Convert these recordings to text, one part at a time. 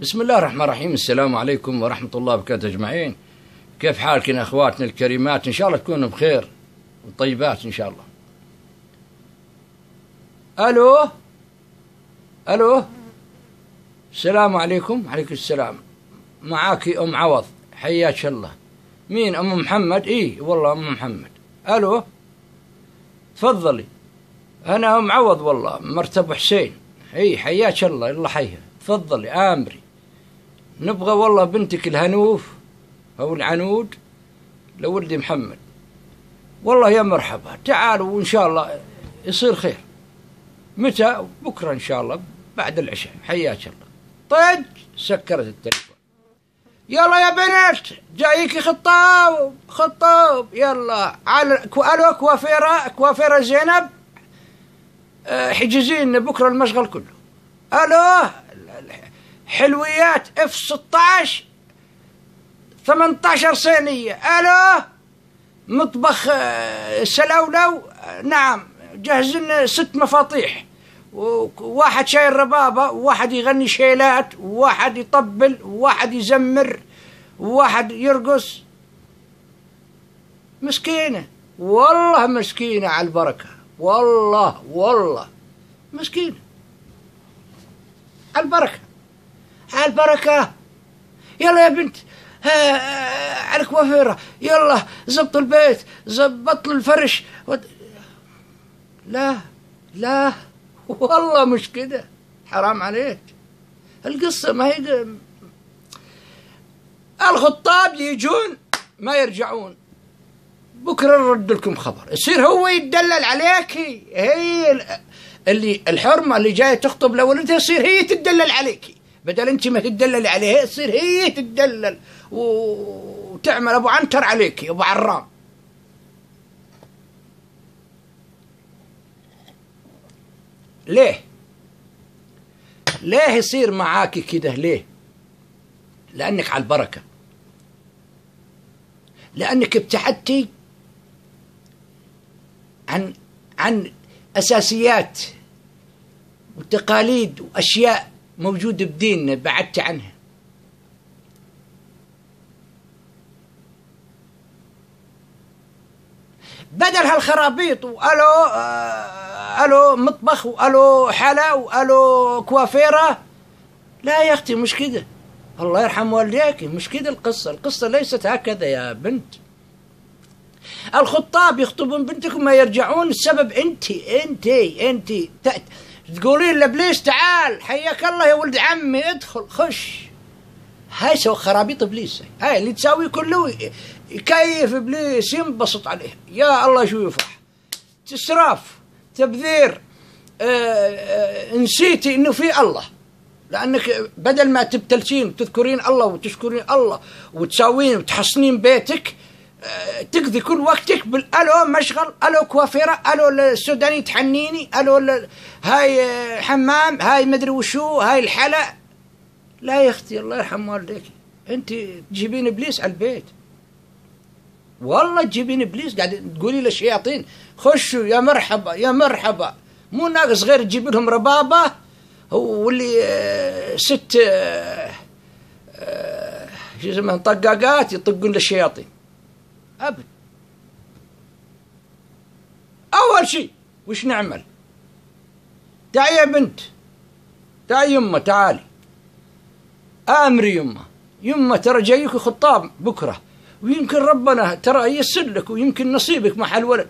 بسم الله الرحمن الرحيم. السلام عليكم ورحمة الله وبركاته أجمعين. كيف حالكم أخواتنا الكريمات؟ إن شاء الله تكونوا بخير وطيبات إن شاء الله. ألو؟ ألو؟ السلام عليكم. عليكم السلام. معاك أم عوض. حياك الله. مين؟ أم محمد؟ إي والله أم محمد. ألو؟ تفضلي. أنا أم عوض والله. مرت أبو حسين. إي حياك الله. الله حيها. تفضلي. آمري. نبغى والله بنتك الهنوف أو العنود لولدي محمد. والله يا مرحبا. تعالوا وإن شاء الله يصير خير. متى؟ بكرة إن شاء الله بعد العشاء. حياك الله. طج سكرت التليفون. يلا يا بنت جايك خطاب خطاب. يلا. على ألو كوافيرة كوافيرة زينب. أه، حجزين بكرة المشغل كله. ألو. حلويات اف 16 18 صينية. ألو؟ مطبخ أه، سلولو نعم. جهزن ست مفاطيح وواحد شايل ربابة وواحد يغني شيلات وواحد يطبل وواحد يزمر وواحد يرقص. مسكينة. والله مسكينة على البركة. والله والله مسكينة. على البركة. على البركة. يلا يا بنت. على الكوافيرة يلا زبط البيت زبط الفرش. لا لا. والله مش كده. حرام عليك. القصة ما هي الخطاب يجون ما يرجعون. بكرة نرد لكم خبر. يصير هو يتدلل عليك. هي اللي الحرمة اللي جاية تخطب لولدها يصير هي تتدلل عليك. بدل انت ما تدلل عليها تصير هي تتدلل. وتعمل أبو عنتر عليك أبو عرام. ليه؟ ليه يصير معاك كده؟ ليه؟ لأنك على البركة. لأنك ابتعدتي عن عن أساسيات وتقاليد وأشياء موجودة بديننا بعدت عنها. بدل هالخرابيط وألو آه ألو مطبخ وألو حلا وألو كوافيرة. لا يا أختي مش كده. الله يرحم والديك مش كده القصة. القصة ليست هكذا يا بنت. الخطاب يخطبون بنتكم ما يرجعون السبب أنت أنت أنت تقولين لابليس تعال حياك الله يا ولد عمي ادخل خش. هاي سوى خرابيط إبليس. هاي اللي تساوي كله يكيف إبليس ينبسط عليه. يا الله شو يفرح. اسراف تبذير. آه آه نسيتي إنه في الله. لأنك بدل ما تبتلشين وتذكرين الله وتشكرين الله وتساوين وتحصنين بيتك تقضي كل وقتك بالالو مشغل ألو كوافيرة ألو السوداني تحنيني ألو هاي حمام هاي مدري وشو هاي الحلا. لا يا أختي الله يرحم والديك. أنت تجيبين إبليس على البيت. والله تجيبين إبليس قاعد تقولي للشياطين خشوا يا مرحبا يا مرحبا. مو ناقص غير تجيب لهم ربابة واللي ست شو اسمه طقاقات يطقون للشياطين ابد أول شيء وش نعمل؟ تعي يا بنت تعي يمة تعالي. آمري يمة. يمة ترى جايك خطاب بكرة ويمكن ربنا ترى ييسر لك ويمكن نصيبك مع الولد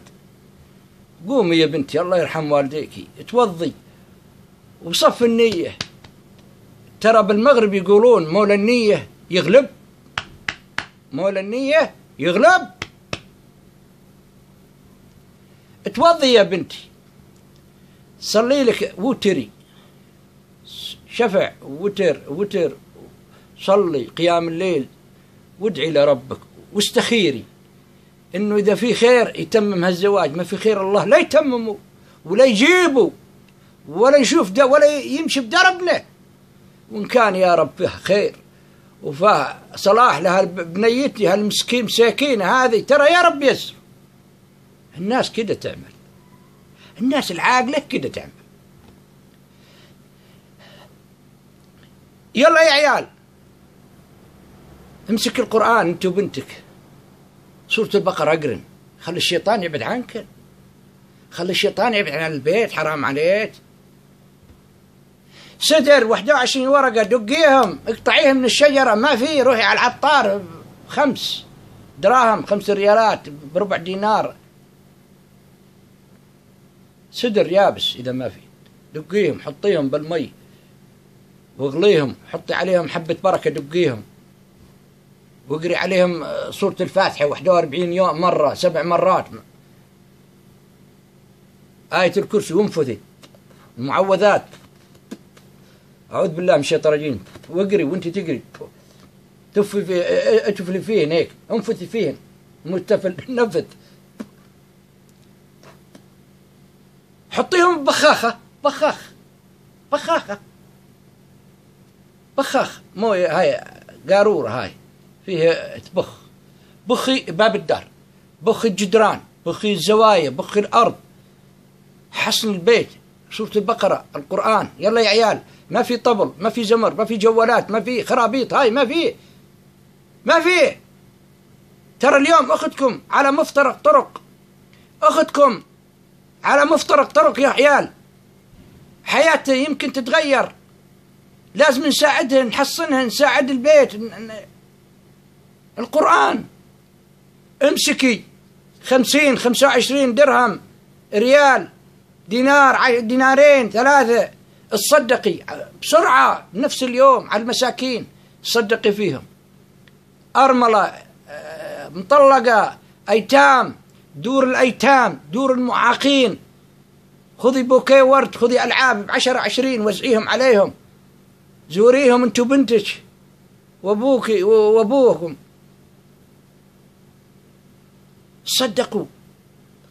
قومي يا بنتي الله يرحم والديك توضي. وصف النية. ترى بالمغرب يقولون مولى النية يغلب. مولى النية يغلب. توضي يا بنتي. صلي لك وتري. شفع وتر وتر. صلي قيام الليل. وادعي لربك. واستخيري. إنه إذا في خير يتمم هالزواج. ما في خير الله لا يتممه ولا يجيبه ولا يشوف ده ولا يمشي بدربنا. وإن كان يا رب فيه خير. وفاه صلاح لهالبنيتي هالمسكين مساكينة هذه. ترى يا رب يسر. الناس كده تعمل. الناس العاقلة كده تعمل. يلا يا عيال امسك القرآن انت وبنتك. سورة البقرة اقرن. خلي الشيطان يبعد عنك. خلي الشيطان يبعد عن البيت حرام عليك. سدر 21 ورقة دقيهم. اقطعيهم من الشجرة ما في. روحي على العطار خمس دراهم خمس ريالات بربع دينار. سدر يابس إذا ما في. دقيهم حطيهم بالمي. واغليهم حطي عليهم حبة بركة دقيهم. واقري عليهم سورة الفاتحة 41 يوم مرة سبع مرات. آية الكرسي وانفذي. المعوذات. أعوذ بالله من الشيطان الرجيم. واقري وانت تقري. تفي في اتفلي فيهن هيك. انفثي فيهن. متفل نفث. حطيهم بخاخة. بخاخ. بخاخة. بخاخ. مو هاي قارورة هاي. فيها تبخ. بخي باب الدار. بخي الجدران. بخي الزوايا. بخي الأرض. حصن البيت. سورة البقرة. القرآن. يلا يا عيال. ما في طبل. ما في زمر. ما في جوالات. ما في خرابيط. هاي ما في. ما في. ترى اليوم أختكم على مفترق طرق. أختكم على مفترق طرق يا عيال. حياته يمكن تتغير. لازم نساعدها نحصنها نساعد البيت. القرآن. امسكي خمسين خمسة وعشرين درهم ريال دينار دينارين ثلاثة. تصدقي بسرعة نفس اليوم على المساكين. صدقي فيهم. أرملة آه، مطلقة أيتام. دور الأيتام دور المعاقين. خذي بوكيه ورد خذي ألعاب بعشرة عشرين وزعيهم عليهم. زوريهم أنتو بنتك وأبوك وابوكم صدقوا.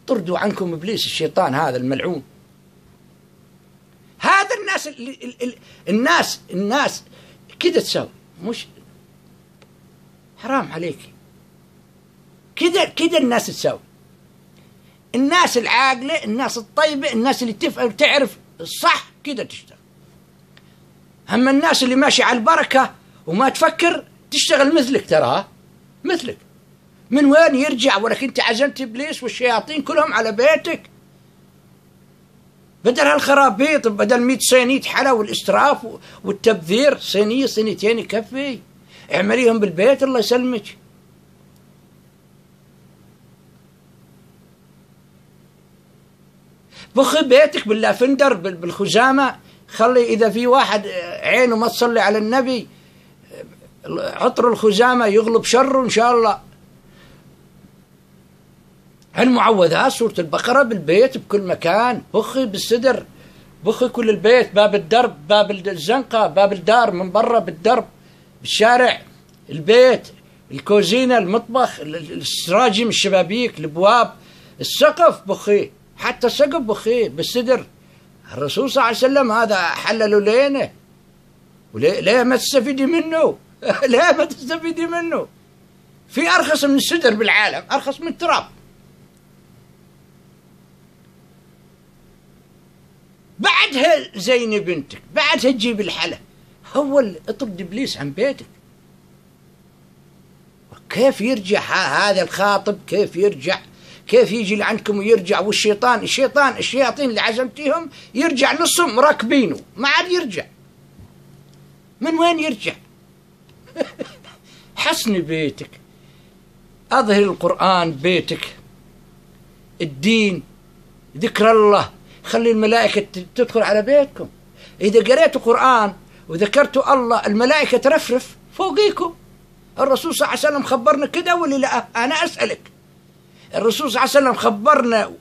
طردوا عنكم إبليس الشيطان هذا الملعون. هذا الناس الناس الناس كذا تسوي. مش حرام عليك. كذا كذا الناس تسوي. الناس العاقلة الناس الطيبة الناس اللي تفهم تعرف الصح كذا تشتغل. أما الناس اللي ماشي على البركة وما تفكر تشتغل مثلك ترى مثلك. من وين يرجع؟ ولك أنت عزمت إبليس والشياطين كلهم على بيتك. بدل هالخرابيط بدل 100 صينية حلا والاسراف والتبذير صينية صينيتين يكفي. اعمليهم بالبيت الله يسلمك. بخي بيتك باللافندر بالخزامة. خلي إذا في واحد عينه ما تصلي على النبي عطر الخزامة يغلب شره إن شاء الله. المعوذات سورة البقرة بالبيت بكل مكان. بخي بالسدر بخي كل البيت باب الدرب باب الزنقة باب الدار من برا بالدرب بالشارع البيت الكوزينة المطبخ السراجم الشبابيك الابواب السقف. بخي حتى السقف بخي بالسدر. الرسول صلى الله عليه وسلم هذا حللوا لينه. وليه ليه ما تستفيدي منه؟ ليه ما تستفيدي منه؟ في أرخص من السدر بالعالم أرخص من التراب بعدها زيني بنتك بعدها تجيب الحلا هو اطرد إبليس عن بيتك. كيف يرجع هذا الخاطب؟ كيف يرجع؟ كيف يجي لعندكم ويرجع والشيطان الشيطان؟ الشياطين اللي عزمتيهم يرجع نصهم راكبينه ما عاد يرجع. من وين يرجع؟ حسن بيتك. أظهر القرآن بيتك. الدين ذكر الله. خلي الملائكة تدخل على بيتكم. إذا قريتوا قرآن وذكرتوا الله الملائكة ترفرف فوقيكم. الرسول صلى الله عليه وسلم خبرنا كده ولا لا؟ أنا أسألك. الرسول صلى الله عليه وسلم خبرنا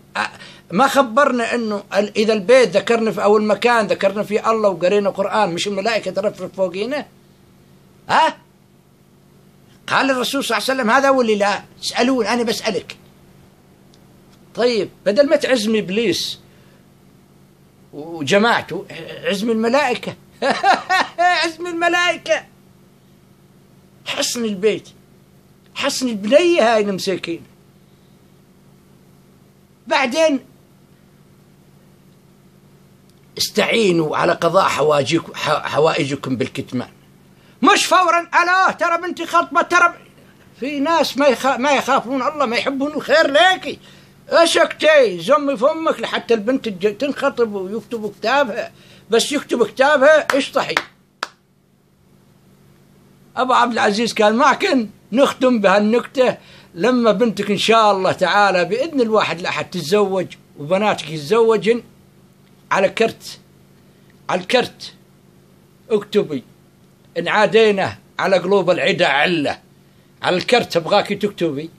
ما خبرنا إنه إذا البيت ذكرنا في أو المكان ذكرنا فيه الله وقرينا قران مش الملائكة ترفرف فوقينا؟ ها؟ قال الرسول صلى الله عليه وسلم هذا ولا لا اسالون أنا بسألك. طيب بدل ما تعزم إبليس وجماعته عزم الملائكة. عزم الملائكة. حصن البيت. حصن البنية هاي المساكين. بعدين استعينوا على قضاء حوائجكم بالكتمان. مش فورا ألا ترى بنتي خطبة ترى في ناس ما يخ... ما يخافون الله ما يحبون الخير ليكي. أشكتي زمي فمك لحتى البنت تنخطب ويكتبوا كتابها. بس يكتب كتابها اشطحي أبو عبد العزيز كان معكن نختم بهالنكتة. لما بنتك إن شاء الله تعالى بإذن الواحد الاحد تتزوج وبناتك يتزوجن على كرت على الكرت اكتبي إن عادينا على قلوب العدا علة. على الكرت أبغاك تكتبي.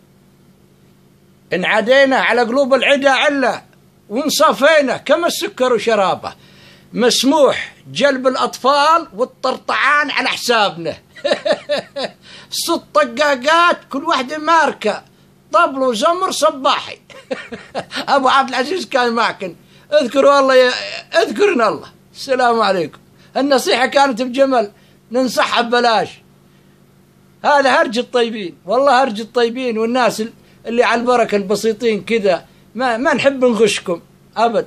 إن عادينا على قلوب العدا علة وانصفينا كما السكر وشرابه. مسموح جلب الأطفال والطرطعان على حسابنا. ست طقاقات كل واحدة ماركة. طبل وزمر صباحي. أبو عبد العزيز كان معكن اذكروا الله يا اذكرنا الله. السلام عليكم. النصيحة كانت بجمل. ننصحها ببلاش. هذا هرج الطيبين. والله هرج الطيبين والناس اللي على البركة البسيطين كذا. ما ما نحب نغشكم. أبد.